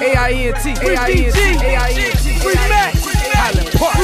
A-I-N-T, A-I-N-T, A-I-N-T, Free Mac. Highland Park,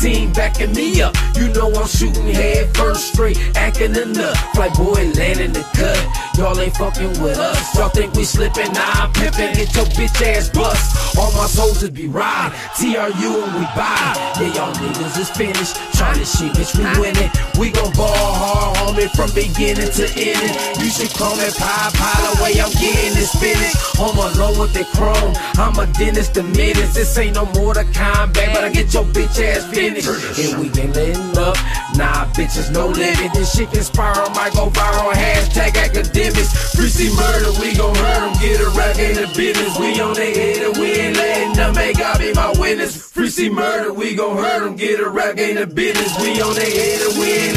team backing me up. You know I'm shooting head first straight, acting a nut. Boy landing the cut. Y'all ain't fucking with us. Y'all think we slipping? Nah, I'm pimping. Get your bitch ass bust. All my soldiers be ride. TRU and we buy. Yeah, y'all niggas is finished. Try this shit, bitch, we winning. We gon' ball hard, homie, from beginning to ending. You should call me Popeye the way I'm getting this spinach. Home alone with the chrome. I'm a dentist, the minutes. This ain't no more to combat, but I get your bitch ass finished. And we ain't letting up. Nah, bitches, no limit. This shit can spiral, might go viral. Hashtag academics. Greasy murder, we gon' hurt them. Get a rack in the business. We on their head and we ain't letting them. May God be my witness. Freaky murder, we gon' hurt them. Get a rack in the business. We on their head and we ain't